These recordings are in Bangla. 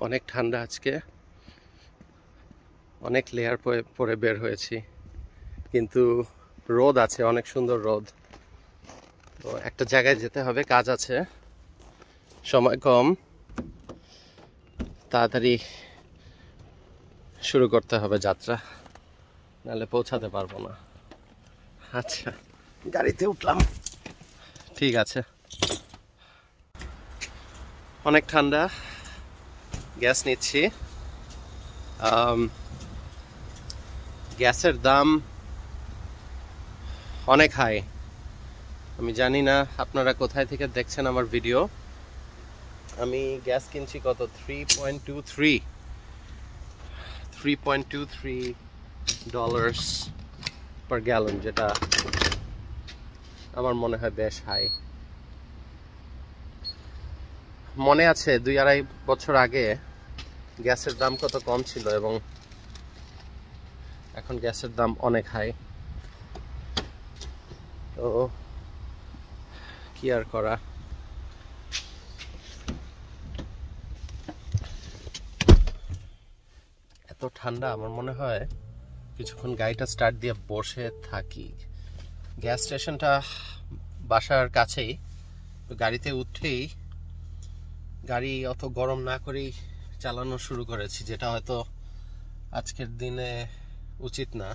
অনেক ঠান্ডা আজকে। অনেক লেয়ার পরে বের হয়েছি। কিন্তু রোদ আছে, অনেক সুন্দর রোদ। তো একটা জায়গায় যেতে হবে, কাজ আছে। সময় কম। তাড়াতাড়ি শুরু করতে হবে যাত্রা। নাহলে পৌঁছাতে পারব না। আচ্ছা গাড়িতে উঠলাম। ঠিক আছে। অনেক ঠান্ডা। গ্যাস নিচ্ছি। গ্যাসের দাম অনেক হাই। আমি জানি না আপনারা কোথায় থেকে দেখছেন আমার ভিডিও। আমি গ্যাস কিনছি কত? Three point two three three point two three dollars per gallon যেটা আমার মনে হয় বেশ হাই। মনে আছে দুই আড়াই বছর আগে গ্যাসের দাম কত কম ছিল এবং এখন গ্যাসের দাম অনেক হাই? তো কি আর করা? এত ঠান্ডা, আমার মনে হয় কিছুক্ষণ গাড়িটা স্টার্ট দিয়ে বসে থাকি। গ্যাস স্টেশনটা বাসার কাছেই গাড়িতে উঠেই গাড়ি অত গরম না করেই চালানো শুরু করেছি, যেটা হয়তো আজকের দিনে উচিত না।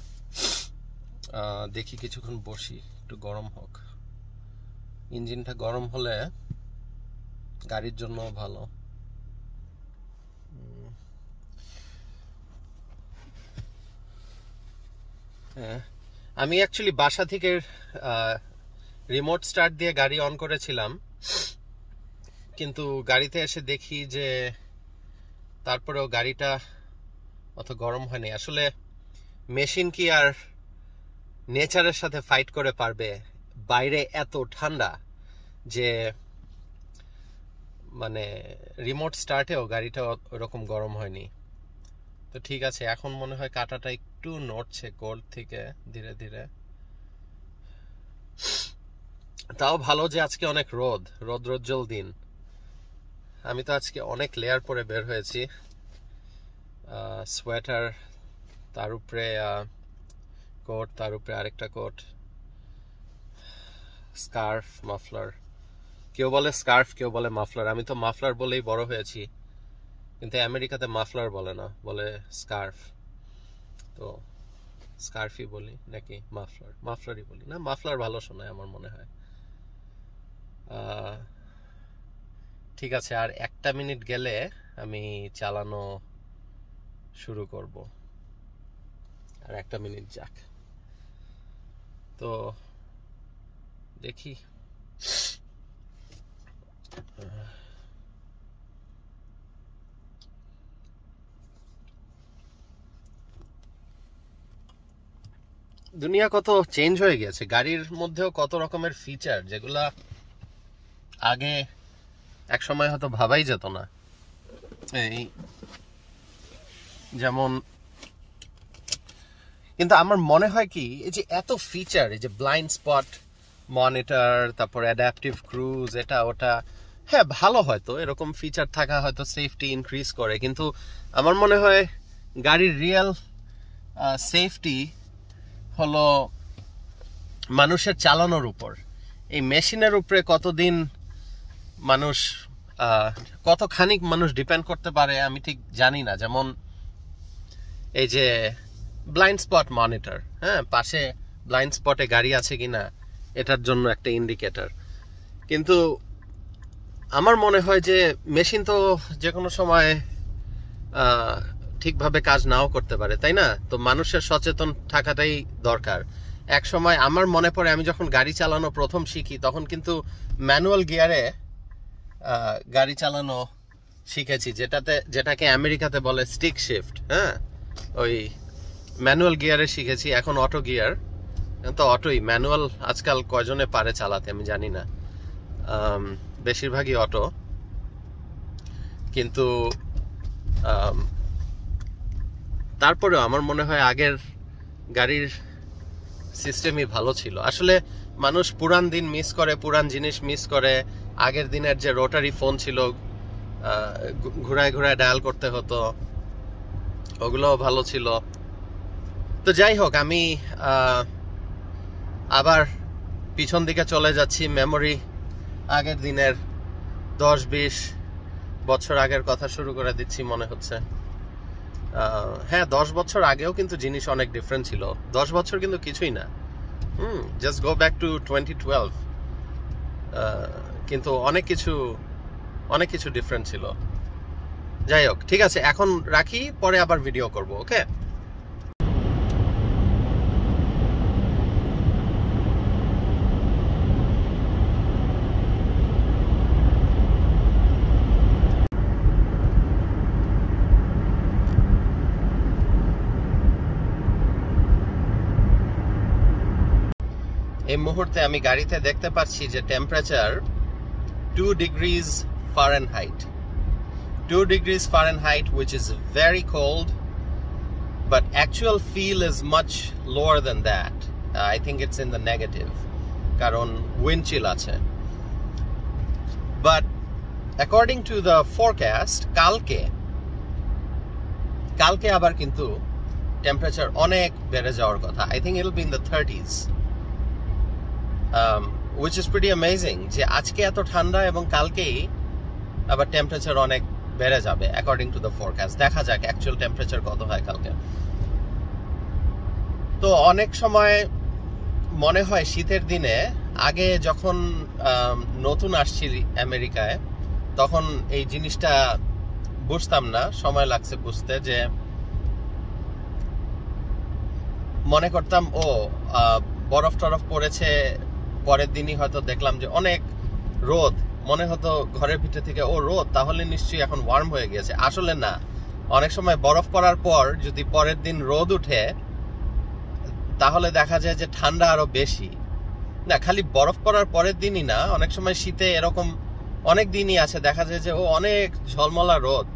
দেখি কিছুক্ষণ বসি, একটু গরম হোক। ইঞ্জিনটা গরম হলে গাড়ির জন্য ভালো। হ্যাঁ আমি অ্যাকচুয়ালি বাসা থেকে রিমোট স্টার্ট দিয়ে গাড়ি অন করেছিলাম। কিন্তু গাড়িতে এসে দেখি যে তারপরেও গাড়িটা অত গরম হয়নি। আসলে মেশিন কি আর নেচারের সাথে ফাইট করে পারবে? বাইরে এত ঠান্ডা যে মানে রিমোট স্টার্টেও গাড়িটা ওরকম গরম হয়নি। তো ঠিক আছে, এখন মনে হয় কাটাটা একটু নড়ছে কোল্ড থেকে, ধীরে ধীরে। তাও ভালো যে আজকে অনেক রোদ, রৌদ্রোজ্জ্বল দিন। আমি তো আজকে অনেক লেয়ার পরে বের হয়েছি। সোয়েটার তার উপরে কোট তার উপরে আরেকটা কোট স্কার্ফ মাফলার কেউ বলে স্কার্ফ কেউ বলে মাফলার আমি তো মাফলার বলেই বড় হয়েছি। কিন্তু আমেরিকাতে মাফলার বলে না, বলে স্কার্ফ তো স্কার্ফই বলি, নাকি মাফলার মাফলারই বলি। না মাফলার ভালো শোনায় আমার মনে হয়। ঠিক আছে, আর একটা মিনিট গেলে আমি চালানো শুরু করব। আর একটা মিনিট যাক। তো দেখি। দুনিয়া কত চেঞ্জ হয়ে গেছে? গাড়ির মধ্যেও কত রকমের ফিচার যেগুলা আগে এক সময় হয়তো ভাবাই যেত না। এই যেমন কিন্তু আমার মনে হয় কি, এই যে এত ফিচার এই যে ব্লাইন্ড স্পট মনিটর তারপর অ্যাডাপটিভ ক্রুজ এটা, ওটা হ্যাঁ ভালো হয়তো, এরকম ফিচার থাকা হয়তো সেফটি ইনক্রিজ করে, কিন্তু আমার মনে হয় গাড়ির রিয়েল সেফটি হলো মানুষের চালানোর উপর। এই মেশিনের উপরে কতদিন মানুষ আহ, কত খানিক মানুষ ডিপেন্ড করতে পারে আমি ঠিক জানি না। যেমন এই যে ব্লাইন্ড স্পট মনিটর হ্যাঁ পাশে ব্লাইন্ড স্পটে গাড়ি আছে কিনা এটার জন্য একটা ইন্ডিকেটর কিন্তু আমার মনে হয় যে মেশিন তো যে কোনো সময় ঠিকভাবে কাজ নাও করতে পারে তাই না? তো মানুষের সচেতন থাকাটাই দরকার। এক সময় আমার মনে পড়ে আমি যখন গাড়ি চালানো প্রথম শিখি তখন কিন্তু ম্যানুয়াল গিয়ারে গাড়ি চালানো শিখেছি, যেটাতে, যেটাকে আমেরিকাতে বলে স্টিক শিফট হ্যাঁ? ওই ম্যানুয়াল গিয়ারে শিখেছি, এখন অটো গিয়ার তো অটোই ম্যানুয়াল আজকাল কয়জনে পারে চালাতে, আমি জানি না। বেশিরভাগই অটো কিন্তু তারপরেও আমার মনে হয় আগের গাড়ির সিস্টেমই ভালো ছিল। আসলে মানুষ পুরান দিন মিস করে, পুরান জিনিস মিস করে আগের দিনের যে রোটারি ফোন ছিল ঘুরায় ঘুরায় ডায়াল করতে হতো, ওগুলোও ভালো ছিল। তো যাই হোক, আমি আবার পিছন দিকে চলে যাচ্ছি। মেমোরি আগের দিনের দশ বিশ বছর আগের কথা শুরু করে দিচ্ছি মনে হচ্ছে। হ্যাঁ দশ বছর আগেও কিন্তু জিনিস অনেক ডিফারেন্ট ছিল। দশ বছর কিন্তু কিছুই না। হুম just go back to twenty twelve কিন্তু অনেক কিছু অনেক কিছু ডিফারেন্ট ছিল। যাই হোক, ঠিক আছে, এখন রাখি, পরে আবার ভিডিও করব ওকে এই মুহূর্তে আমি গাড়িতে দেখতে পাচ্ছি যে temperature Two degrees Fahrenheit. 2 degrees Fahrenheit, which is very cold, but actual feel is much lower than that. Uh, I think it's in the negative. কারণ wind chill আছে but according to the forecast কালকে কালকে আবার কিন্তু টেম্পারেচার অনেক বেড়ে যাওয়ার কথা I think it be in the thirties which is pretty amazing যে আজকে এত ঠান্ডা এবং কালকেই আবার টেম্পারেচার অনেক বেড়ে যাবে অ্যাকর্ডিং টু দ্য ফোরকাস্ট দেখা যাক অ্যাকচুয়াল টেম্পারেচার কত হয় কালকে। তো অনেক সময় মনে হয় শীতের দিনে আগে যখন নতুন আসছি আমেরিকায়, তখন এই জিনিসটা বুঝতাম না, সময় লাগছে বুঝতে যে মনে করতাম, ও বরফ টরফ পড়েছে পরের দিনই হয়তো দেখলাম যে অনেক রোদ। মনে হতো ঘরের ভিতর থেকে, ও, রোদ, তাহলে নিশ্চয়ই এখন ওয়ার্ম হয়ে গেছে। আসলে না। অনেক সময় বরফ পড়ার পর যদি পরের দিন রোদ উঠে, তাহলে দেখা যায় যে ঠান্ডা আরও বেশি। না, খালি বরফ পড়ার পরের দিনই না, অনেক সময় শীতে এরকম অনেক দিনই আছে, দেখা যায় যে, ও, অনেক ঝলমলা রোদ।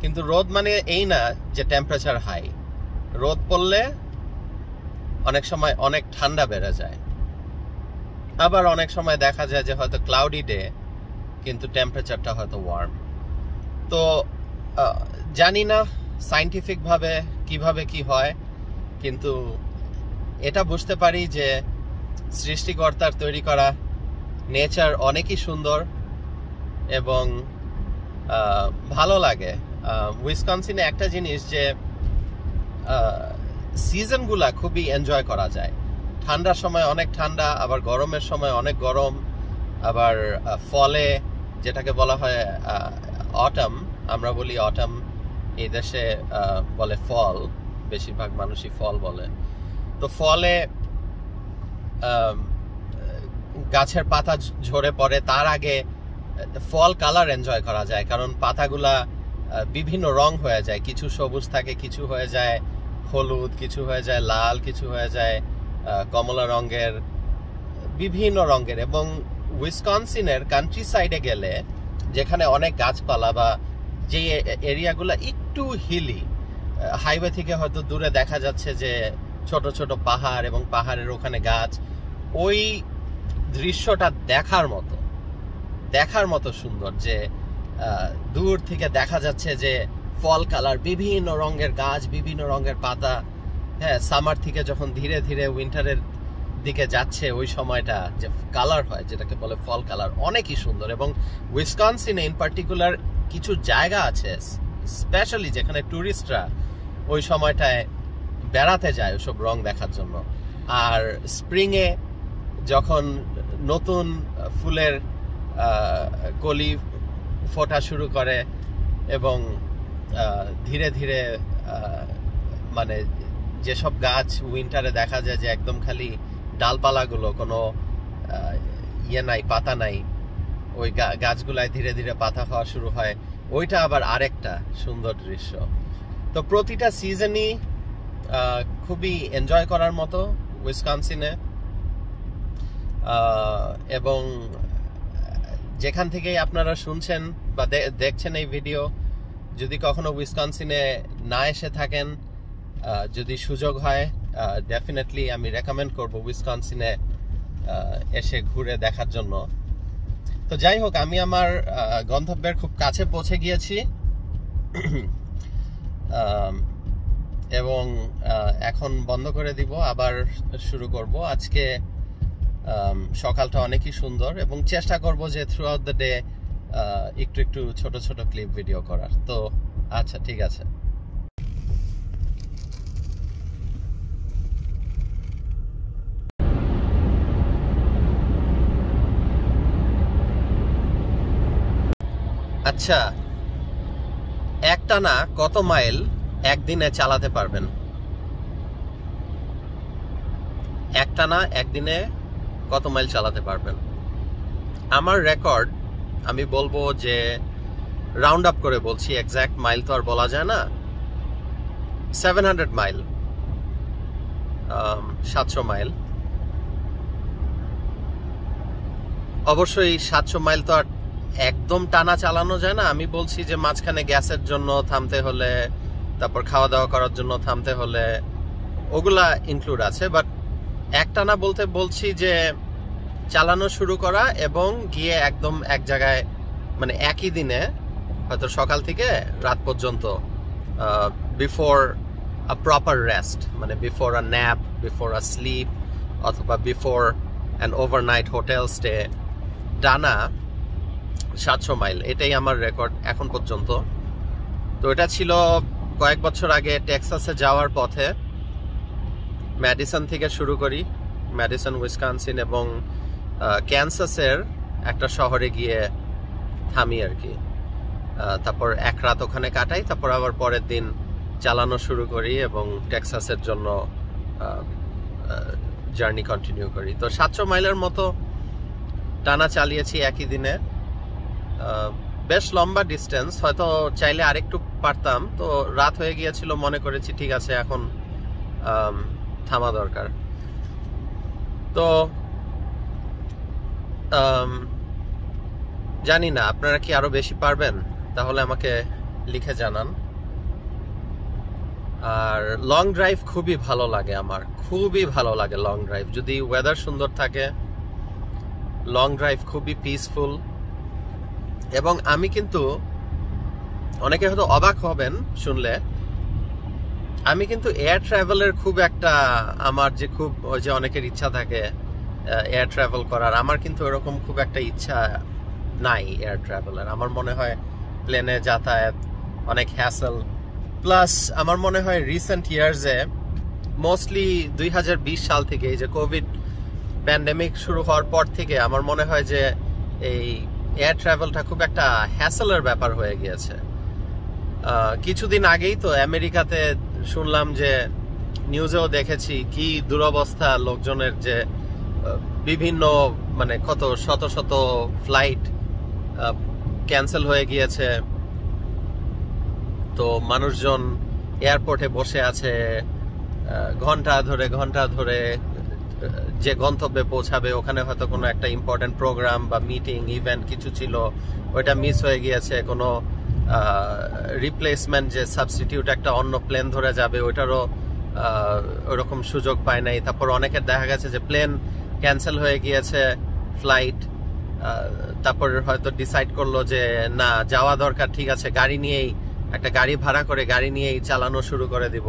কিন্তু রোদ মানে এই না যে টেম্পারেচার হাই রোদ পড়লে অনেক সময় অনেক ঠান্ডা বেড়ে যায়। আবার অনেক সময় দেখা যায় যে হয়তো ক্লাউডি ডে কিন্তু টেম্পারেচারটা হয়তো ওয়ার্ম তো জানি না সাইন্টিফিকভাবে কীভাবে কি হয়, কিন্তু এটা বুঝতে পারি যে সৃষ্টিকর্তার তৈরি করা নেচার অনেকই সুন্দর এবং ভালো লাগে। উইসকনসিনে একটা জিনিস যে সিজনগুলা খুবই এনজয় করা যায়। ঠান্ডার সময় অনেক ঠান্ডা, আবার গরমের সময় অনেক গরম, আবার ফলে যেটাকে বলা হয় অটাম আমরা বলি অটাম এই দেশে বলে ফল, বেশিরভাগ মানুষই ফল বলে। তো ফলে গাছের পাতা ঝরে পড়ে, তার আগে, ফল কালার এনজয় করা যায়, কারণ পাতাগুলা বিভিন্ন রং হয়ে যায়। কিছু সবুজ থাকে, কিছু হয়ে যায় হলুদ, কিছু হয়ে যায় লাল, কিছু হয়ে যায় কমলা রঙের, বিভিন্ন রঙের এবং উইসকনসিনের কান্ট্রি সাইডে গেলে যেখানে অনেক গাছপালা বা যে এরিয়াগুলো একটু হিলি হাইওয়ে থেকে হয়তো দূরে দেখা যাচ্ছে যে ছোট ছোট পাহাড় এবং পাহাড়ের ওখানে গাছ, ওই দৃশ্যটা দেখার মতো দেখার মতো সুন্দর যে দূর থেকে দেখা যাচ্ছে যে ফল কালার বিভিন্ন রঙের গাছ, বিভিন্ন রঙের পাতা হ্যাঁ সামার থেকে যখন ধীরে ধীরে উইন্টারের দিকে যাচ্ছে, ওই সময়টা যে কালার হয়, যেটাকে বলে ফল কালার অনেকই সুন্দর। এবং উইসকনসিনে ইন পার্টিকুলার কিছু জায়গা আছে স্পেশালি যেখানে ট্যুরিস্টরা ওই সময়টায় বেড়াতে যায় ওসব রং দেখার জন্য। আর স্প্রিংয়ে যখন নতুন ফুলের কলি ফোটা শুরু করে এবং ধীরে ধীরে মানে যেসব গাছ উইন্টারে দেখা যায় যে একদম খালি ডালপালাগুলো, কোনো ইয়ে নাই, পাতা নাই, ওই গাছগুলায় ধীরে ধীরে পাতা হওয়া শুরু হয়। ওইটা আবার আরেকটা সুন্দর দৃশ্য। তো প্রতিটা সিজনই খুবই এনজয় করার মতো উইসকনসিনে এবং যেখান থেকেই আপনারা শুনছেন বা দেখছেন এই ভিডিও যদি কখনো উইসকনসিনে না এসে থাকেন যদি সুযোগ হয় ডেফিনেটলি আমি রেকমেন্ড করব উইসকনসিনে এসে ঘুরে দেখার জন্য। তো যাই হোক, আমি আমার গন্তব্যের খুব কাছে পৌঁছে গিয়েছি। এবং এখন বন্ধ করে দিব, আবার শুরু করব। আজকে সকালটা অনেকই সুন্দর এবং চেষ্টা করব যে থ্রু আউট দ্য ডে একটু একটু ছোট ছোট ক্লিপ ভিডিও করার। তো আচ্ছা ঠিক আছে। আচ্ছা একটানা কত মাইল একদিনে চালাতে পারবেন? একটানা একদিনে কত মাইল চালাতে পারবেন? আমার রেকর্ড, আমি বলব যে রাউন্ড আপ করে বলছি এক্স্যাক্ট মাইল তো আর বলা যায় না। সেভেন হান্ড্রেড মাইল সাতশো মাইল। অবশ্যই সাতশো মাইল তো আর একদম টানা চালানো যায় না। আমি বলছি যে মাঝখানে গ্যাসের জন্য থামতে হলে, তারপর খাওয়া দাওয়া করার জন্য থামতে হলে ওগুলা ইনক্লুড আছে। বাট একটানা বলতে বলছি যে চালানো শুরু করা এবং গিয়ে একদম এক জায়গায় মানে একই দিনে, হয়তো সকাল থেকে রাত পর্যন্ত বিফোর আ প্রপার রেস্ট মানে before a nap before a sleep অথবা before an overnight hotel stay ডানা সাতশো মাইল, এটাই আমার রেকর্ড এখন পর্যন্ত। তো এটা ছিল কয়েক বছর আগে টেক্সাসে যাওয়ার পথে। ম্যাডিসন থেকে শুরু করি, ম্যাডিসন, উইসকানসিন এবং ক্যান্সাসের একটা শহরে গিয়ে থামি আর কি। তারপর এক রাত ওখানে কাটাই, তারপর আবার পরের দিন চালানো শুরু করি এবং টেক্সাসের জন্য জার্নি কন্টিনিউ করি। তো সাতশো মাইলের মতো টানা চালিয়েছি একই দিনে। বেশ লম্বা ডিস্টেন্স হয়তো চাইলে আরেকটু পারতাম। তো রাত হয়ে গিয়েছিল, মনে করেছি ঠিক আছে, এখন থামা দরকার। তো জানি না, আপনারা কি আরও বেশি পারবেন? তাহলে আমাকে লিখে জানান। আর লং ড্রাইভ খুবই ভালো লাগে আমার, খুবই ভালো লাগে লং ড্রাইভ যদি ওয়েদার সুন্দর থাকে লং ড্রাইভ খুবই পিসফুল এবং আমি কিন্তু অনেকে হয়তো অবাক হবেন শুনলে, আমি কিন্তু এয়ার ট্রাভেলের খুব একটা আমার যে খুব ওই যে অনেকের ইচ্ছা থাকে এয়ার ট্রাভেল করার, আমার কিন্তু এরকম খুব একটা ইচ্ছা নাই এয়ার ট্রাভেলের আমার মনে হয় প্লেনে যাতায়াত অনেক হ্যাসেল প্লাস আমার মনে হয় রিসেন্ট ইয়ার্সে মোস্টলি দুই হাজার বিশ সাল থেকে এই যে কোভিড প্যান্ডেমিক শুরু হওয়ার পর থেকে আমার মনে হয় যে এই এয়ার ট্রাভেলটা খুব একটা হ্যাসেলের ব্যাপার হয়ে গিয়েছে। কিছুদিন আগেই তো আমেরিকাতে শুনলাম যে নিউজেও দেখেছি কি দুরবস্থা লোকজনের যে বিভিন্ন মানে কত শত শত ফ্লাইট ক্যান্সেল হয়ে গিয়েছে। তো মানুষজন এয়ারপোর্টে বসে আছে ঘণ্টা ধরে ঘণ্টা ধরে যে গন্তব্যে পৌঁছাবে, ওখানে হয়তো কোনো একটা ইম্পর্টেন্ট প্রোগ্রাম বা মিটিং ইভেন্ট কিছু ছিল, ওইটা মিস হয়ে গিয়েছে, কোনো রিপ্লেসমেন্ট যে সাবস্টিটিউট একটা অন্য প্লেন ধরে যাবে, ওইটারও ওরকম সুযোগ পায় নাই। তারপর অনেকের দেখা গেছে যে প্লেন ক্যান্সেল হয়ে গিয়েছে ফ্লাইট তারপর হয়তো ডিসাইড করল যে না, যাওয়া দরকার, ঠিক আছে, গাড়ি নিয়েই, একটা গাড়ি ভাড়া করে গাড়ি নিয়েই চালানো শুরু করে দিব।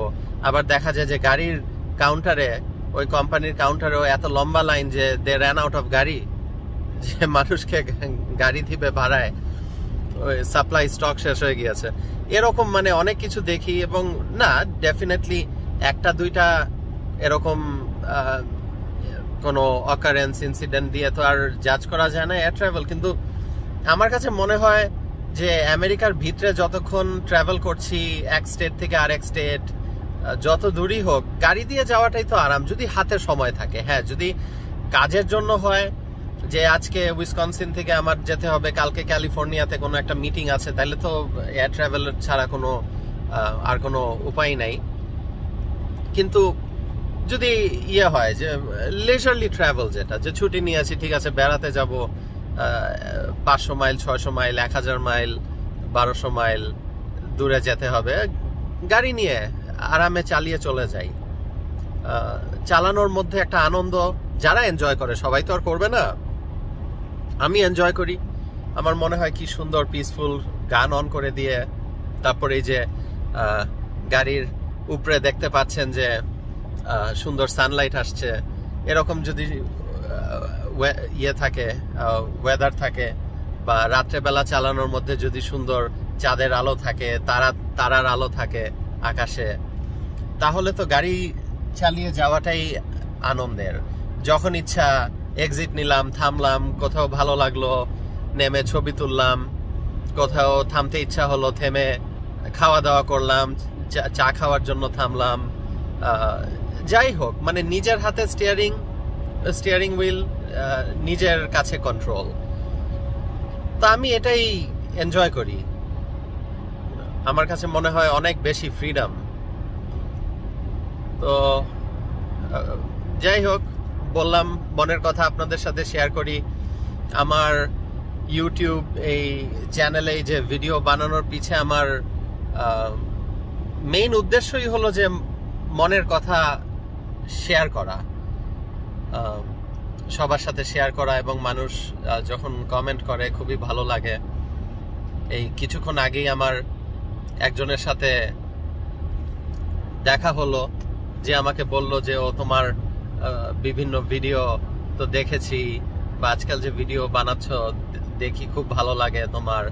আবার দেখা যায় যে গাড়ির কাউন্টারে ওই কোম্পানির কাউন্টারেও এত লম্বা লাইন যে দে র্যান আউট অফ গাড়ি, যে মানুষকে গাড়ি দিবে ভাড়ায়, ওই সাপ্লাই স্টক শেষ হয়ে গিয়েছে। এরকম মানে অনেক কিছু দেখি এবং না ডেফিনেটলি একটা, দুইটা এরকম কোনো অকারেন্স ইনসিডেন্ট দিয়ে তো আর জাজ করা যায় না এয়ার ট্রাভেল কিন্তু আমার কাছে মনে হয় যে আমেরিকার ভিতরে যতক্ষণ ট্রাভেল করছি, এক স্টেট থেকে আরেক স্টেট যত দূরই হোক, গাড়ি দিয়ে যাওয়াটাই তো আরাম, যদি হাতে সময় থাকে। হ্যাঁ যদি কাজের জন্য হয়, যে আজকে উইসকনসিন থেকে আমার যেতে হবে, কালকে ক্যালিফোর্নিয়াতে কোনো একটা মিটিং আছে, তাহলে তো এয়ার ট্রাভেল ছাড়া কোনো আর কোনো উপায় নাই। কিন্তু যদি ইয়ে হয়, যে লেজারলি ট্রাভেল যেটা, যে ছুটি নিয়েছি ঠিক আছে, বেড়াতে যাব পাঁচশো মাইল, ছয়শো মাইল, এক হাজার মাইল, বারোশো মাইল দূরে যেতে হবে, গাড়ি নিয়ে আরামে চালিয়ে চলে যাই। চালানোর মধ্যে একটা আনন্দ যারা এনজয় করে, সবাই তো আর করবে না। আমি এনজয় করি। আমার মনে হয় কি সুন্দর পিসফুল গান অন করে দিয়ে, তারপরে এই যে গাড়ির উপরে দেখতে পাচ্ছেন যে সুন্দর সানলাইট আসছে। এরকম যদি ইয়ে থাকে ওয়েদার থাকে, বা রাত্রেবেলা চালানোর মধ্যে যদি সুন্দর চাঁদের আলো থাকে, তারা, তারার আলো থাকে আকাশে তাহলে তো গাড়ি চালিয়ে যাওয়াটাই আনন্দের। যখন ইচ্ছা এক্সিট নিলাম, থামলাম, কোথাও ভালো লাগল, নেমে ছবি তুললাম, কোথাও থামতে ইচ্ছা হলো, থেমে খাওয়া দাওয়া করলাম, চা খাওয়ার জন্য থামলাম যাই হোক মানে নিজের হাতে স্টিয়ারিং স্টিয়ারিং হুইল নিজের কাছে কন্ট্রোল তা আমি এটাই এনজয় করি। আমার কাছে মনে হয় অনেক বেশি ফ্রিডম তো যাই হোক, বললাম বনের কথা আপনাদের সাথে শেয়ার করি। আমার ইউটিউব এই চ্যানেলে যে ভিডিও বানানোর পিছে আমার মেইন উদ্দেশ্যই হলো যে মনের কথা শেয়ার করা সবার সাথে শেয়ার করা এবং মানুষ যখন কমেন্ট করে, খুবই ভালো লাগে। এই কিছুক্ষণ আগেই আমার একজনের সাথে দেখা হলো। যে আমাকে বলল যে, ও, তোমার বিভিন্ন ভিডিও তো দেখেছি বা আজকাল যে ভিডিও বানাচ্ছ, দেখি খুব ভালো লাগে তোমার।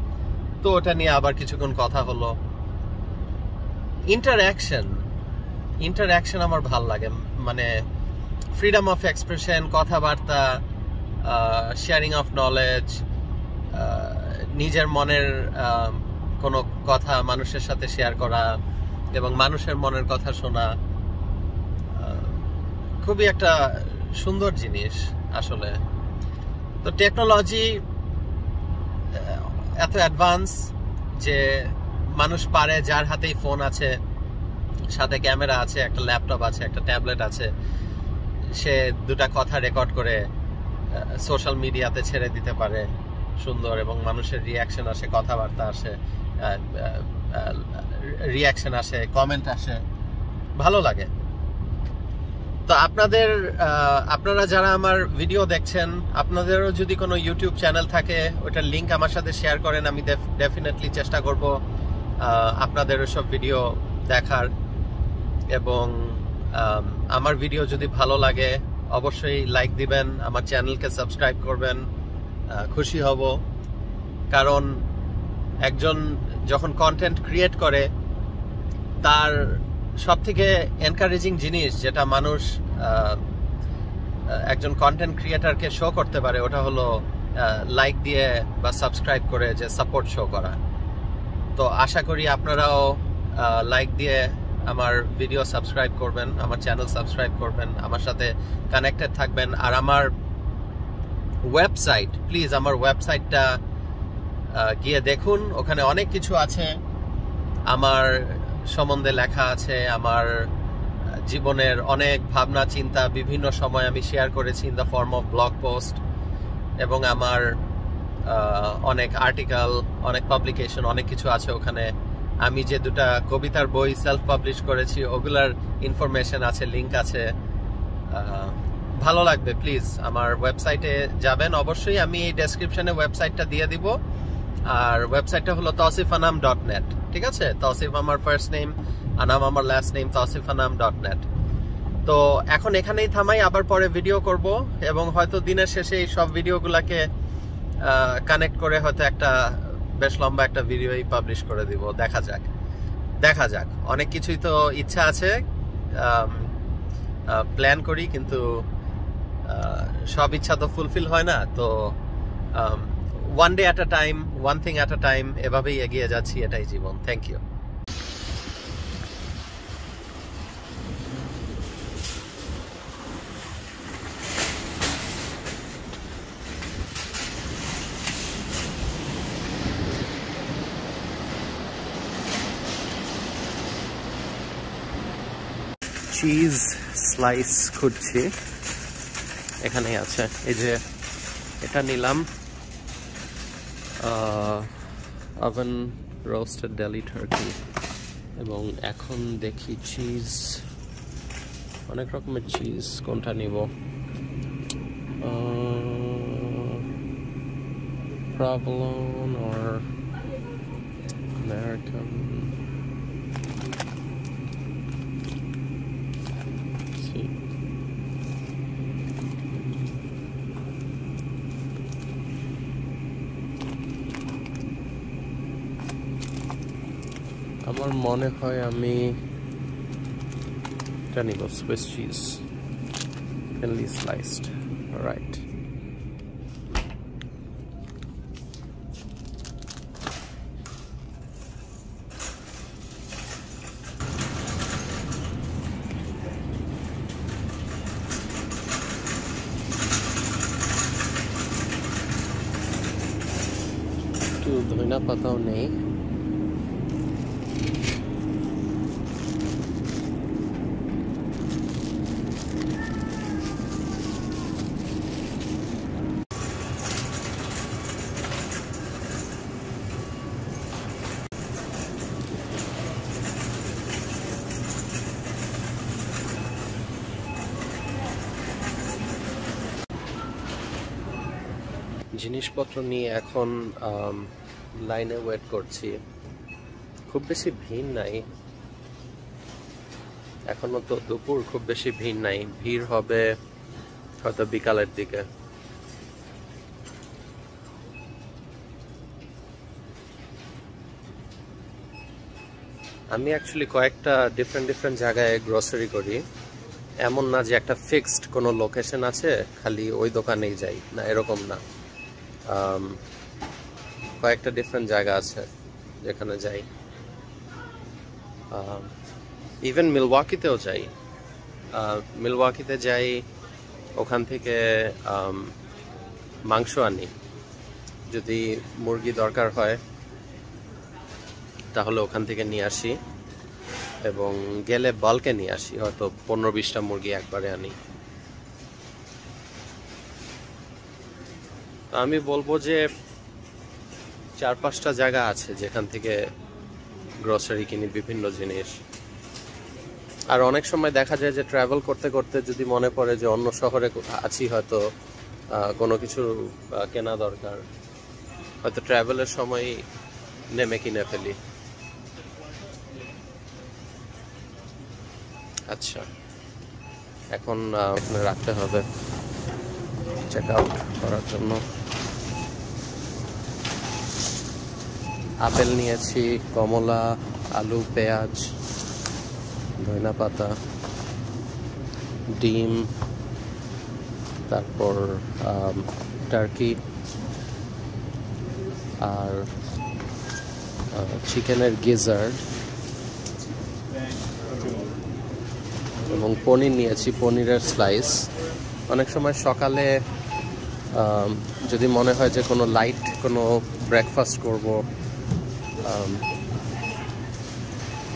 তো ওটা নিয়ে আবার কিছুক্ষণ কথা হলো। ইন্টারঅ্যাকশন ইন্টারঅ্যাকশন আমার ভালো লাগে। মানে ফ্রিডম অফ এক্সপ্রেশন কথাবার্তা শেয়ারিং অফ নলেজ নিজের মনের কোনো কথা মানুষের সাথে শেয়ার করা এবং মানুষের মনের কথা শোনা। খুবই একটা সুন্দর জিনিস আসলে। তো টেকনোলজি এত অ্যাডভান্স যে মানুষ পারে, যার হাতেই ফোন আছে, সাথে ক্যামেরা আছে, একটা ল্যাপটপ আছে, একটা ট্যাবলেট আছে, সে দুটা কথা রেকর্ড করে সোশ্যাল মিডিয়াতে ছেড়ে দিতে পারে, সুন্দর এবং মানুষের রিয়াকশন আসে, কথাবার্তা আসে রিয়াকশন আসে কমেন্ট আসে, ভালো লাগে। তো আপনাদের আপনারা যারা আমার ভিডিও দেখছেন, আপনাদেরও যদি কোনো ইউটিউব চ্যানেল থাকে, ওটার লিঙ্ক আমার সাথে শেয়ার করেন, আমি ডেফিনেটলি চেষ্টা করব আপনাদের সব ভিডিও দেখার। এবং আমার ভিডিও যদি ভালো লাগে, অবশ্যই লাইক দিবেন, আমার চ্যানেলকে সাবস্ক্রাইব করবেন খুশি হব। কারণ, একজন যখন কন্টেন্ট ক্রিয়েট করে, তার সব থেকে এনকারেজিং জিনিস যেটা মানুষ একজন কন্টেন্ট ক্রিয়েটারকে শো করতে পারে, ওটা হলো লাইক দিয়ে বা সাবস্ক্রাইব করে যে সাপোর্ট শো করা। তো আশা করি আপনারাও লাইক দিয়ে আমার ভিডিও সাবস্ক্রাইব করবেন, আমার চ্যানেল সাবস্ক্রাইব করবেন, আমার সাথে কানেক্টেড থাকবেন। আর আমার ওয়েবসাইট প্লিজ আমার ওয়েবসাইটটা গিয়ে দেখুন, ওখানে অনেক কিছু আছে। আমার সম্বন্ধে লেখা আছে, আমার জীবনের অনেক ভাবনা, চিন্তা, বিভিন্ন সময় আমি শেয়ার করেছি in the form of blog post এবং আমার অনেক আর্টিকেল অনেক পাবলিকেশন অনেক কিছু আছে ওখানে। আমি যে দুটা কবিতার বই সেলফ পাবলিশ করেছি, ওগুলার ইনফরমেশন আছে লিঙ্ক আছে। ভালো লাগবে প্লিজ আমার ওয়েবসাইটে যাবেন। অবশ্যই আমি এই ডেসক্রিপশনে ওয়েবসাইটটা দিয়ে দিব। আর ওয়েবসাইটটা হলো তসিফ আনাম ডট নেট ঠিক আছে? তসিফ আমার ফার্স্ট নেম আনাম আমার last name Tasif Anam dot net তো এখন এখানেই থামাই, আবার পরে ভিডিও করব এবং হয়তো দিনের শেষে এই সব ভিডিওগুলোকে কানেক্ট করে হয়তো একটা বেশ লম্বা একটা ভিডিওই পাবলিশ করে দিব। দেখা যাক। দেখা যাক। অনেক কিছুই তো ইচ্ছা আছে প্ল্যান করি, কিন্তু সব ইচ্ছা তো ফুলফিল হয় না, তো one day at a time one thing at a time এভাবেই এগিয়ে যাচ্ছি, এটাই জীবন। থ্যাংক ইউ চিজ স্লাইস খুঁজছি এখানেই আছে। এই যে এটা নিলাম। ওভেন রোস্টেড ডেলি টার্কি এবং এখন দেখি চিজ অনেক রকমের চিজ কোনটা নিব provolone or American. আমার মনে হয় আমি এটা নিব Swiss cheese thinly sliced right একটু ধনিয়া পাতাও নেই। জিনিসপত্র নিয়ে এখন লাইনে ওয়েট করছি। খুব বেশি ভিড় নাই। এখনও তো দুপুর, খুব বেশি ভিড় নাই। ভিড় হবে হয়তো বিকালের দিকে। আমি অ্যাকচুয়ালি কয়েকটা ডিফারেন্ট ডিফারেন্ট জায়গায় গ্রোসারি করি। এমন না যে একটা ফিক্সড কোনো লোকেশন আছে, খালি ওই দোকানেই যাই। না, এরকম না। কয়েকটা ডিফারেন্ট জায়গা আছে যেখানে যাই। ইভেন মিলওয়াকিতেও যাই। মিলওয়াকিতে যাই, ওখান থেকে মাংস আনি। যদি মুরগি দরকার হয়, তাহলে ওখান থেকে নিয়ে আসি। এবং গেলে বাল্কে নিয়ে আসি, হয়তো পনেরো বিশটা মুরগি একবারে আনি। আমি বলব যে চার পাঁচটা জায়গা আছে যেখান থেকে গ্রসারি কিনি বিভিন্ন জিনিস। আর অনেক সময় দেখা যায় যে ট্রাভেল করতে করতে যদি মনে পড়ে যে অন্য শহরে আছি হয়তো কোনো কিছু কেনা দরকার। হয়তো ট্রাভেলের সময় নেমে কিনে ফেলি। আচ্ছা। এখানে রাখতে হবে। চেক আউট করার জন্য। আপেল নিয়েছি, কমলা, আলু, পেঁয়াজ ধনা পাতা, ডিম, তারপর টার্কি আর চিকেনের গিজার এবং পনির নিয়েছি, পনিরের স্লাইস অনেক সময় সকালে যদি মনে হয় যে কোনো লাইট কোনো ব্রেকফাস্ট করব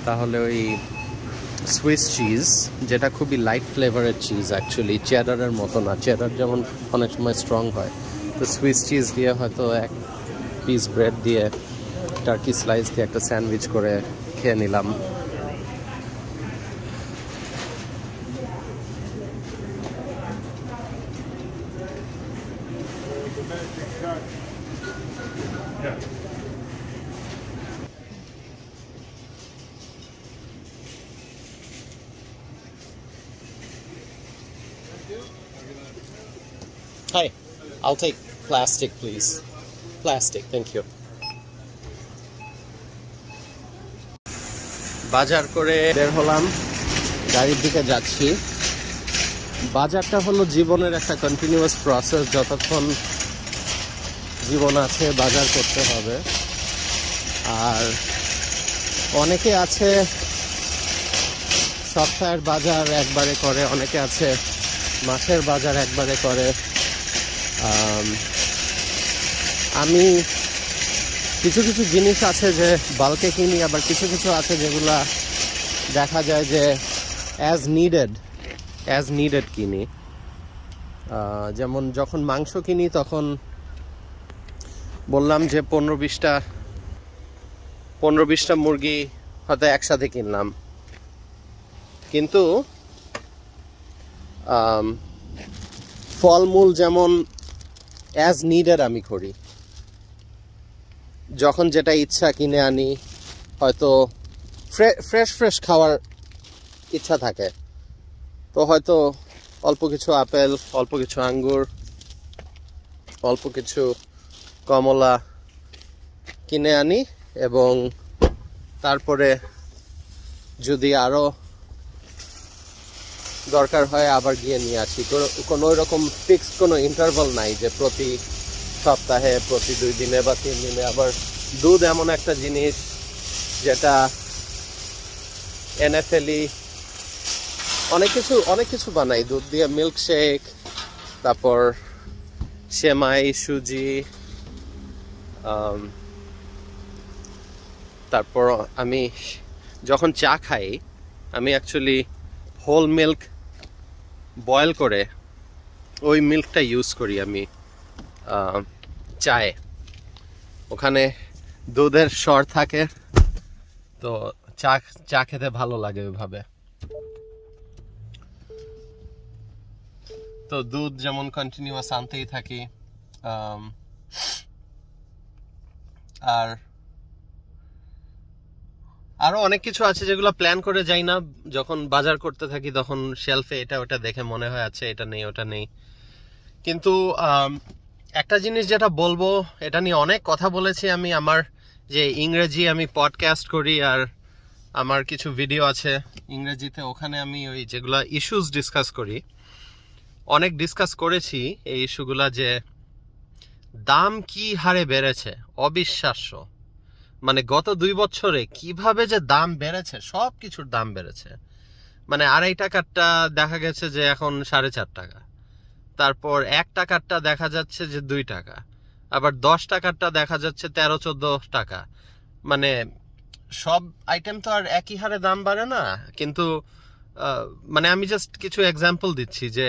তাহলে ওই সুইস চিজ যেটা খুবই লাইট ফ্লেভারের চিজ অ্যাকচুয়ালি চেয়ারারের মতো না। চেয়ারার যেমন অনেক সময় স্ট্রং হয়। তো সুইস চিজ দিয়ে হয়তো এক পিস ব্রেড দিয়ে টার্কি স্লাইস দিয়ে একটা স্যান্ডউইচ করে খেয়ে নিলাম। Plastic, please. Plastic, thank you. বাজার করে বের হলাম গাড়ির দিকে যাচ্ছি বাজারটা হলো জীবনের একটা কন্টিনিউয়াস প্রসেস যতক্ষণ জীবন আছে বাজার করতে হবে আর অনেকে আছে সপ্তাহের বাজার একবারে করে অনেকে আছে মাছের বাজার একবারে করে আমি কিছু কিছু জিনিস আছে যে বাল্কে কিনি, আবার কিছু কিছু আছে যেগুলা দেখা যায় যে অ্যাজ নিডেড অ্যাজ নিডেড কিনি। যেমন যখন মাংস কিনি, তখন বললাম যে পনেরো বিশটা পনেরো বিশটা মুরগি হয়তো একসাথে কিনলাম। কিন্তু ফলমূল যেমন অ্যাজ নিডেড আমি করি। যখন যেটা ইচ্ছা কিনে আনি, হয়তো ফ্রেশ ফ্রেশ খাওয়ার ইচ্ছা থাকে। তো হয়তো অল্প কিছু আপেল, অল্প কিছু আঙ্গুর, অল্প কিছু কমলা কিনে আনি এবং তারপরে যদি আরও দরকার হয় আবার গিয়ে নিয়ে আসি। কোনো রকম ফিক্স কোনো ইন্টারভাল নাই যে প্রতি সপ্তাহে, প্রতি দুই দিনে বা তিন দিনে আবার দুধ এমন একটা জিনিস যেটা এনে ফেলি অনেক কিছু অনেক কিছু বানাই। দুধ দিয়ে মিল্ক শেক তারপর সেমাই, সুজি তারপর আমি যখন চা খাই, আমি অ্যাকচুয়ালি হোল মিল্ক বয়েল করে ওই মিল্কটা ইউজ করি আমি। চায়ে। ওখানে দুধের স্বর থাকে, তো চা চা খেতে ভালো লাগে ওইভাবে। তো দুধ যেমন কন্টিনিউয়াস আনতেই থাকি আর আরও অনেক কিছু আছে যেগুলো প্ল্যান করে যাই না। যখন বাজার করতে থাকি তখন শেলফে এটা, ওটা দেখে মনে হয় আছে এটা নেই, ওটা নেই। কিন্তু একটা জিনিস যেটা বলব, এটা নিয়ে অনেক কথা বলেছি আমি, আমার যে ইংরেজি আমি পডকাস্ট করি আর আমার কিছু ভিডিও আছে, ইংরেজিতে ওখানে আমি ওই যেগুলো ইস্যুস ডিসকাস করি, অনেক ডিসকাস করেছি এই ইস্যুগুলা যে দাম কি হারে বেড়েছে, অবিশ্বাস্য। মানে গত দুই বছরে কীভাবে যে দাম বেড়েছে সব কিছুর দাম বেড়েছে। মানে আড়াই টাকারটা দেখা গেছে যে এখন সাড়ে চার টাকা। তারপর এক টাকারটা দেখা যাচ্ছে যে দুই টাকা। আবার দশ টাকারটা দেখা যাচ্ছে তেরো, চোদ্দ টাকা। মানে সব আইটেম তো আর একই হারে দাম বাড়ে না। কিন্তু মানে আমি জাস্ট কিছু এক্সাম্পল দিচ্ছি যে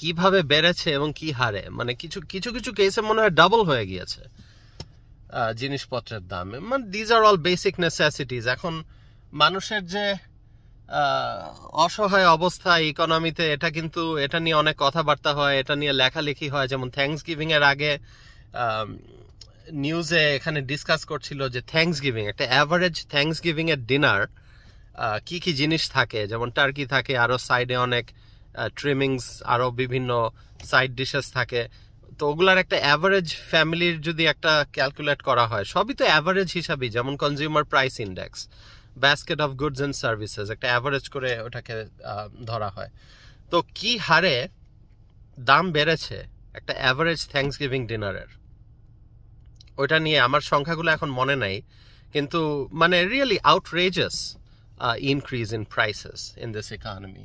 কীভাবে বেড়েছে এবং কি হারে। মানে কিছু কিছু কিছু কেসে মনে হয় ডাবল হয়ে গিয়েছে জিনিসপত্রের দাম। মানে these are all basic necessities এখন মানুষের যে অসহায় অবস্থা ইকোনমিতে এটা কিন্তু, এটা নিয়ে অনেক কথাবার্তা হয়, এটা নিয়ে লেখালেখি হয়। যেমন থ্যাংকস গিভিং এর আগে নিউজে এখানে ডিসকাস করছিল যে থ্যাংকস গিভিং একটা অ্যাভারেজ থ্যাংকস গিভিং এর ডিনার কি কি জিনিস থাকে? যেমন টার্কি থাকে, আরও সাইডে অনেক ট্রিমিংস আরও বিভিন্ন সাইড ডিশেস থাকে। তো ওগুলার একটা অ্যাভারেজ ফ্যামিলির যদি একটা ক্যালকুলেট করা হয়, সবই তো অ্যাভারেজ হিসাবেই, যেমন consumer price index basket of goods and services একটা অ্যাভারেজ করে ওটাকে ধরা হয়। তো কি হারে দাম বেড়েছে একটা অ্যাভারেজ থ্যাংকস গিভিং ডিনারের ওইটা নিয়ে আমার সংখ্যাগুলো এখন মনে নাই, কিন্তু মানে really outrageous increase in prices in this economy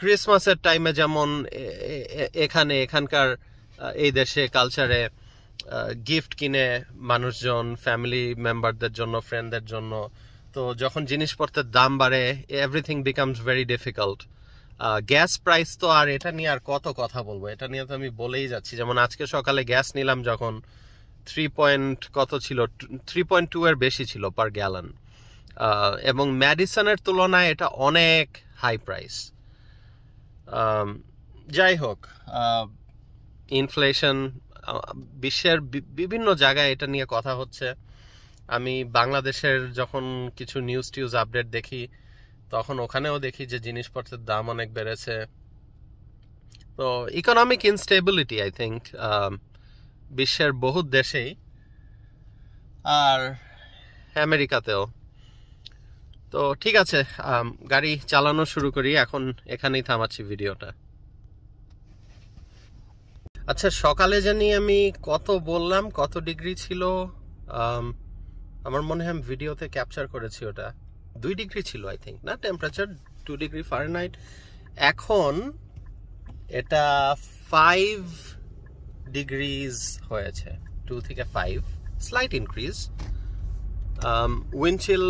ক্রিসমাসের টাইমে যেমন এখানে, এখানকার এই দেশে কালচারে গিফট কিনে মানুষজন ফ্যামিলি মেম্বারদের জন্য ফ্রেন্ডদের জন্য। তো যখন জিনিসপত্রের দাম বাড়ে everything becomes very difficult gas price তো আর এটা নিয়ে আর কত কথা বলব? এটা নিয়ে তো আমি বলেই যাচ্ছি। যেমন আজকে সকালে গ্যাস নিলাম যখন থ্রি পয়েন্ট কত ছিল? থ্রি পয়েন্ট টু এর বেশি ছিল পার গ্যালন এবং ম্যাডিসনের তুলনায় এটা অনেক হাই প্রাইস যাই হোক ইনফ্লেশন বিশ্বের বিভিন্ন জায়গায় এটা নিয়ে কথা হচ্ছে। আমি বাংলাদেশের যখন কিছু নিউজ টিউজ আপডেট দেখি, তখন ওখানেও দেখি যে জিনিসপত্রের দাম অনেক বেড়েছে। তো ইকোনমিক ইনস্টেবিলিটি আই থিঙ্ক বিশ্বের বহু দেশেই আর আমেরিকাতেও। তো ঠিক আছে গাড়ি চালানো শুরু করি, এখন এখানেই থামাচ্ছি ভিডিওটা আচ্ছা সকালে জানি আমি কত বললাম, কত ডিগ্রি ছিল আমার মনে হয় ভিডিওতে ক্যাপচার করেছি ওটা। দুই ডিগ্রি ছিল আই থিঙ্ক না? টেম্পারেচার টু ডিগ্রি ফারেনহাইট এখন এটা ফাইভ ডিগ্রিজ হয়েছে টু থেকে ফাইভ স্লাইট ইনক্রিজ উইন্ডচিল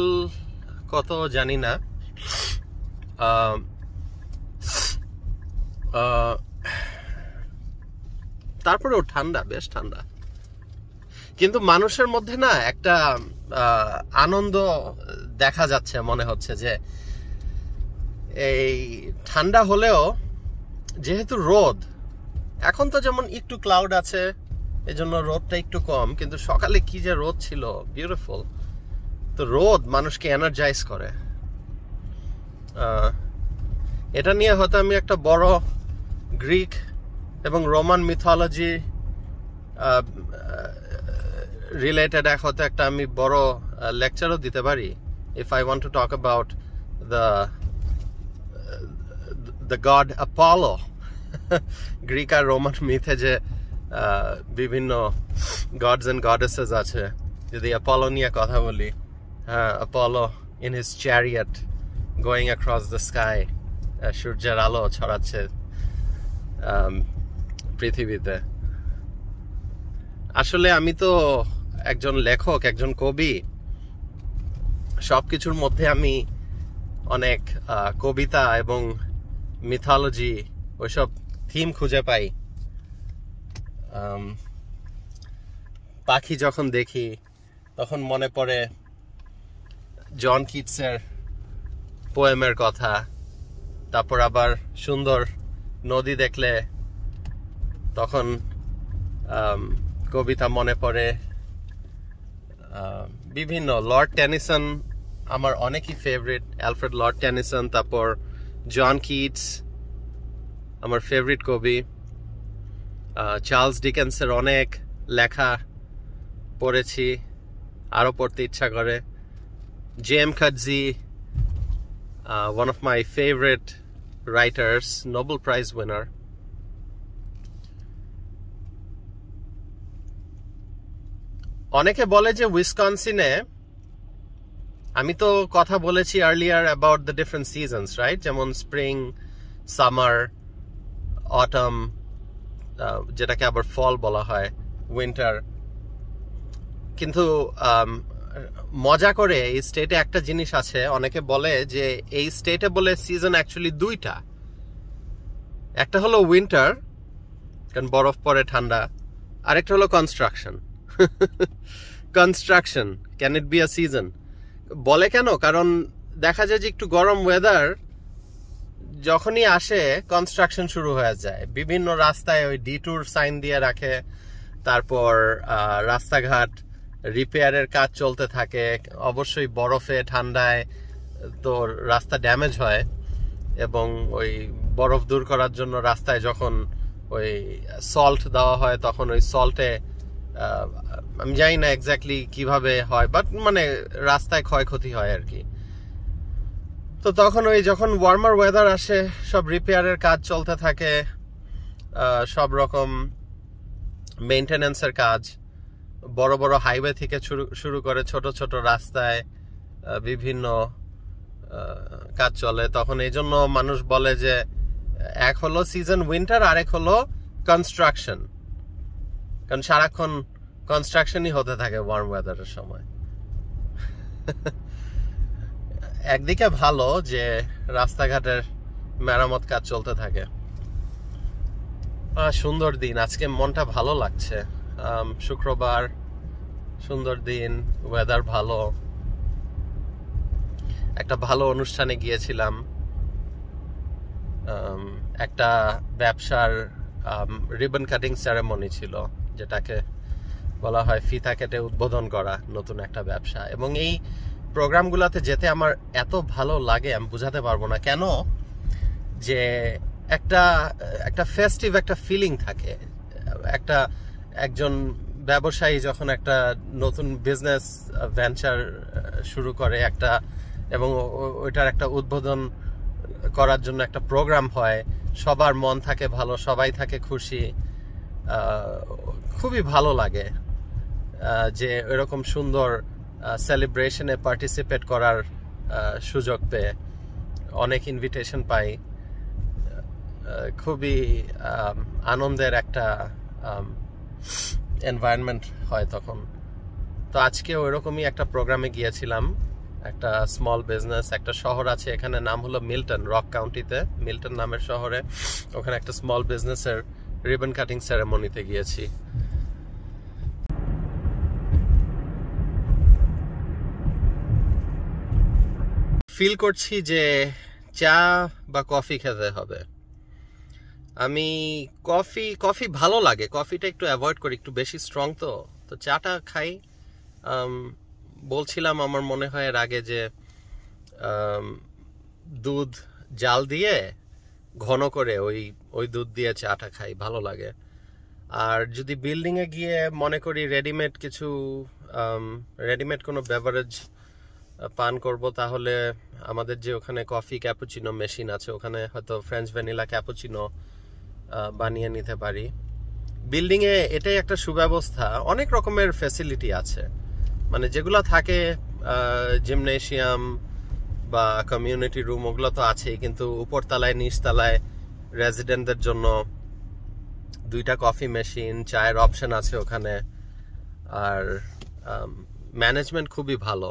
কত জানি না। তারপরেও ঠান্ডা, বেশ ঠান্ডা। কিন্তু মানুষের মধ্যে না একটা আনন্দ দেখা যাচ্ছে, মনে হচ্ছে যে এই ঠান্ডা হলেও যেহেতু রোদ, এখন তো যেমন একটু ক্লাউড আছে, এজন্য রোদটা একটু কম, কিন্তু সকালে কি যে রোদ ছিল বিউটিফুল তো রোদ মানুষকে এনার্জাইজ করে। এটা নিয়ে হয়তো আমি একটা বড় গ্রিক এবং রোমান মিথোলজি রিলেটেড এক হয়তো একটা আমি বড় লেকচারও দিতে পারি। If I want to talk about the the god Apollo Greek R Roman মিথে যে বিভিন্ন গডস অ্যান্ড গডেসেস আছে। যদি অ্যাপলো নিয়ে কথা বলি হ্যাঁ Apollo in his chariot going across the sky সূর্যের আলো ছড়াচ্ছে পৃথিবীতে। আসলে আমি তো একজন লেখক, একজন কবি। সব কিছুর মধ্যে আমি অনেক কবিতা এবং মিথোলজি ওইসব থিম খুঁজে পাই। পাখি যখন দেখি, তখন মনে পড়ে জন কিটসের পোয়েমের কথা। তারপর আবার সুন্দর নদী দেখলে তখন কবিতা মনে পড়ে। বিভিন্ন লর্ড টেনিসন আমার অনেকই ফেভারিট অ্যালফ্রেড লর্ড টেনিসন তারপর জন কিটস, আমার ফেভারিট কবি। চার্লস ডিকেন্সের অনেক লেখা পড়েছি, আরও পড়তে ইচ্ছা করে। জেম খাজি one of my favourite writers Nobel prize winner অনেকে বলে যে উইসকনসিনে, আমি তো কথা বলেছি earlier about the different seasons right যেমন স্প্রিং সামার অটম যেটাকে আবার ফল বলা হয় উইন্টার কিন্তু মজা করে এই স্টেটে একটা জিনিস আছে, অনেকে বলে যে এই স্টেটে বলে সিজন অ্যাকচুয়ালি দুইটা। একটা হলো উইন্টার কারণ বরফ পরে ঠান্ডা। আরেকটা হলো construction construction can it be a season বলে কেন? কারণ দেখা যায় যে একটু গরম ওয়েদার যখনই আসে কনস্ট্রাকশন শুরু হয়ে যায়। বিভিন্ন রাস্তায় ওই ডিটুর সাইন দিয়ে রাখে, তারপর রাস্তাঘাট রিপেয়ারের কাজ চলতে থাকে। অবশ্যই বরফে, ঠান্ডায়, তো রাস্তা ড্যামেজ হয়। এবং ওই বরফ দূর করার জন্য রাস্তায় যখন ওই সল্ট দেওয়া হয়, তখন ওই সল্টে আমি জানি না এক্স্যাক্টলি কীভাবে হয় বাট মানে রাস্তায় ক্ষয়ক্ষতি হয় আর কি। তো তখন ওই যখন ওয়ার্মার ওয়েদার আসে, সব রিপেয়ারের কাজ চলতে থাকে সব রকম মেনটেনেন্সের কাজ, বড় বড় হাইওয়ে থেকে শুরু করে ছোট ছোট রাস্তায় বিভিন্ন কাজ চলে। তখন এই জন্য মানুষ বলে যে, এক হলো সিজন উইন্টার আরেক হলো কনস্ট্রাকশন কারণ সারাক্ষণ কনস্ট্রাকশনই হতে থাকে ওয়ার্ম ওয়েদারের সময়। একদিকে ভালো যে রাস্তাঘাটের মেরামত কাজ চলতে থাকে। সুন্দর দিন। আজকে মনটা ভালো লাগছে। শুক্রবার, সুন্দর দিন ওয়েদার ভালো। একটা ভালো অনুষ্ঠানে গিয়েছিলাম। একটা ব্যবসার রিবন কাটিং সেরেমনি ছিল, যেটাকে বলা হয় ফিতা কেটে উদ্বোধন করা নতুন একটা ব্যবসা। এবং এই প্রোগ্রামগুলোতে যেতে আমার এত ভালো লাগে, আমি বুঝাতে পারব না। কেন? যে একটা একটা ফেস্টিভ একটা ফিলিং থাকে। একটা, একজন ব্যবসায়ী যখন একটা নতুন বিজনেস ভেঞ্চার শুরু করে একটা, এবং ওইটার একটা উদ্বোধন করার জন্য একটা প্রোগ্রাম হয়, সবার মন থাকে ভালো, সবাই থাকে খুশি খুবই ভালো লাগে। যে এরকম সুন্দর সেলিব্রেশনে পার্টিসিপেট করার সুযোগ পেয়ে অনেক ইনভিটেশন পাই। খুবই আনন্দের একটা এনভায়রনমেন্ট হয় তখন। তো আজকে ওইরকমই একটা প্রোগ্রামে গিয়েছিলাম। একটা স্মল বিজনেস একটা শহর আছে, এখানে নাম হলো মিল্টন, রক কাউন্টিতে। মিল্টন নামের শহরে ওখানে একটা স্মল বিজনেসের রিবন কাটিং সেরেমনিতে গিয়েছি। ফিল করছি যে চা বা কফি খেতে হবে। আমি কফি কফি ভালো লাগে। কফিটা একটু অ্যাভয়েড করি, একটু বেশি স্ট্রং তো। তো চাটা খাই। বলছিলাম আমার মনে হয় এর আগে যে দুধ জাল দিয়ে ঘন করে ওই ওই দুধ দিয়ে চাটা খাই, ভালো লাগে। আর যদি বিল্ডিংয়ে গিয়ে মনে করি রেডিমেড কিছু রেডিমেড কোনো বেভারেজ পান করব, তাহলে আমাদের যে ওখানে কফি ক্যাপুচিনো মেশিন আছে, ওখানে হয়তো ফ্রেঞ্চ ভ্যানিলা ক্যাপুচিনো বানিয়ে নিতে পারি। বিল্ডিংয়ে এটাই একটা সুব্যবস্থা। অনেক রকমের ফ্যাসিলিটি আছে। মানে যেগুলো থাকে জিমনেশিয়াম বা কমিউনিটি রুম ওগুলো তো আছেই, কিন্তু উপরতলায়, নিচতলায় রেজিডেন্টদের জন্য দুইটা কফি মেশিন চায়ের অপশন আছে ওখানে। আর ম্যানেজমেন্ট খুবই ভালো।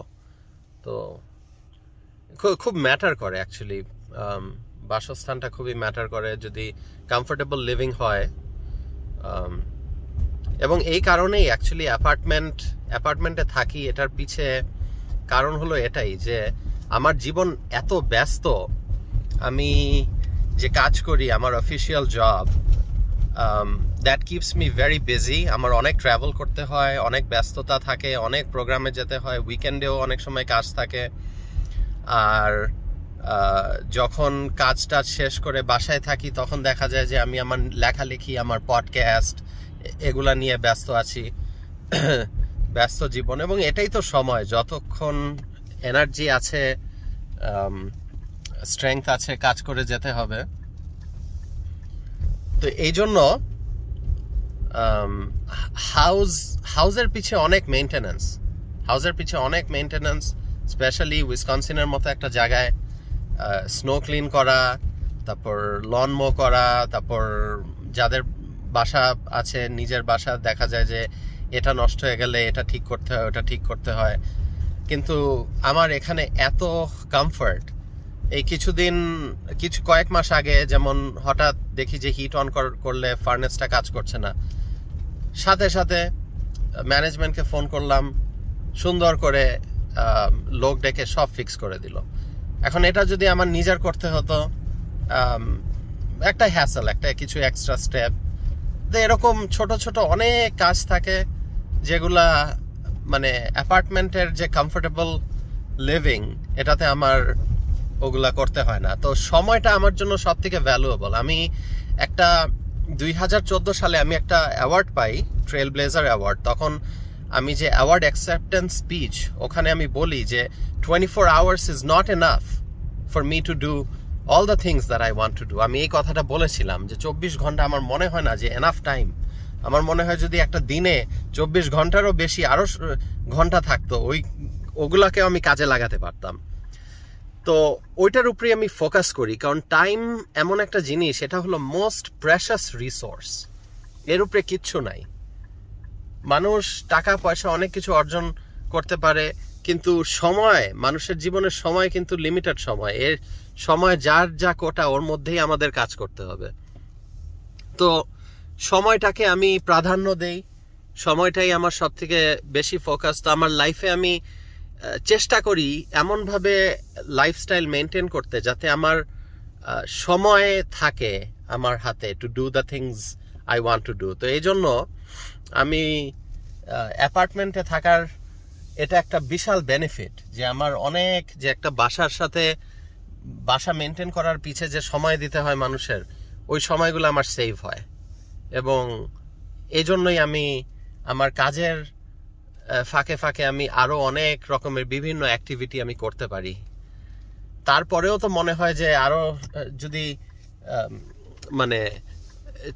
তো খুব ম্যাটার করে অ্যাকচুয়ালি বাসস্থানটা খুবই ম্যাটার করে যদি কমফোর্টেবল লিভিং হয় um, এবং এই কারণেই অ্যাকচুয়ালি অ্যাপার্টমেন্ট অ্যাপার্টমেন্টে থাকি এটার পিছে কারণ হলো এটাই যে আমার জীবন এত ব্যস্ত আমি যে কাজ করি আমার official job that keeps me very busy আমার অনেক ট্রাভেল করতে হয়, অনেক ব্যস্ততা থাকে, অনেক প্রোগ্রামে যেতে হয় উইকেন্ডেও অনেক সময় কাজ থাকে। আর যখন কাজ টাজ শেষ করে বাসায় থাকি, তখন দেখা যায় যে আমি আমার লেখালেখি, আমার পডকাস্ট এগুলা নিয়ে ব্যস্ত আছি। ব্যস্ত জীবন। এবং এটাই তো সময়। যতক্ষণ এনার্জি আছে স্ট্রেংথ আছে, কাজ করে যেতে হবে। তো এই জন্য হাউস হাউসের পিছে অনেক মেনটেনেন্স হাউসের পিছে অনেক মেনটেনেন্স স্পেশালি উইসকনসিনের মতো একটা জায়গায় স্নো ক্লিন করা, তারপর লন মো করা, তারপর যাদের বাসা আছে, নিজের বাসা দেখা যায় যে এটা নষ্ট হয়ে গেলে এটা ঠিক করতে হয়, ওটা ঠিক করতে হয়। কিন্তু আমার এখানে এত কমফর্ট এই কিছুদিন, কিছু কয়েক মাস আগে যেমন হঠাৎ দেখি যে হিট অন করলে ফার্নেসটা কাজ করছে না। সাথে সাথে ম্যানেজমেন্টকে ফোন করলাম, সুন্দর করে লোক ডেকে সব ফিক্স করে দিল। এখন এটা যদি আমার নিজের করতে হতো একটা হ্যাসেল একটা কিছু এক্সট্রা স্টেপ তো এরকম ছোট ছোট অনেক কাজ থাকে যেগুলা মানে অ্যাপার্টমেন্টের যে কমফোর্টেবল লিভিং এটাতে আমার ওগুলা করতে হয় না। তো সময়টা আমার জন্য সব থেকে ভ্যালুয়েবল আমি একটা দুই হাজার চোদ্দ সালে আমি একটা অ্যাওয়ার্ড পাই ট্রেল ব্লেজার অ্যাওয়ার্ড তখন আমি যে অ্যাওয়ার্ড অ্যাকসেপ্টেন্স স্পিচ ওখানে আমি বলি যে twenty four hours is not enough for me to do all the things that I want to do আমি এই কথাটা বলেছিলাম যে, চব্বিশ ঘণ্টা আমার মনে হয় না যে এনাফ টাইম আমার মনে হয় যদি একটা দিনে চব্বিশ ঘন্টারও বেশি আরও ঘণ্টা থাকতো, ওই, ওগুলাকেও আমি কাজে লাগাতে পারতাম। তো ওইটার উপরে আমি ফোকাস করি, কারণ টাইম এমন একটা জিনিস, এটা হলো মোস্ট প্রেশাস রিসোর্স এর উপরে কিচ্ছু নাই। মানুষ টাকা, পয়সা অনেক কিছু অর্জন করতে পারে, কিন্তু সময়, মানুষের জীবনের সময় কিন্তু লিমিটেড সময়। এর সময় যার যা কোটা, ওর মধ্যেই আমাদের কাজ করতে হবে। তো সময়টাকে আমি প্রাধান্য দেই, সময়টাই আমার সব থেকে বেশি ফোকাস তো আমার লাইফে আমি চেষ্টা করি এমনভাবে লাইফস্টাইল মেনটেন করতে যাতে আমার সময় থাকে আমার হাতে to do the things I want to do তো এই জন্য আমি অ্যাপার্টমেন্টে থাকার এটা একটা বিশাল বেনিফিট যে আমার অনেক যে একটা বাসার সাথে বাসা মেনটেন করার পিছে যে সময় দিতে হয় মানুষের, ওই সময়গুলো আমার সেভ হয়। এবং এই জন্যই আমি আমার কাজের ফাঁকে ফাঁকে আমি আরও অনেক রকমের বিভিন্ন অ্যাক্টিভিটি আমি করতে পারি। তারপরেও তো মনে হয় যে আরও আহ, যদি মানে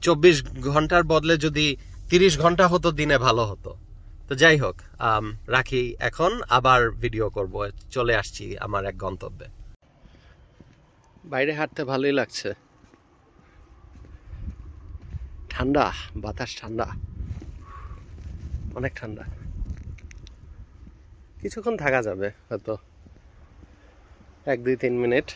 চব্বিশ ঘণ্টার বদলে যদি তিরিশ ঘণ্টা হতো দিনে ভালো হতো। তো যাই হোক রাখি এখন আবার ভিডিও করব চলে আসছি আমার এক গন্তব্যে। বাইরে হাঁটতে ভালোই লাগছে। ঠান্ডা বাতাস ঠান্ডা। অনেক ঠান্ডা। কিছুক্ষণ থাকা যাবে হয়তো। এক দুই তিন মিনিট।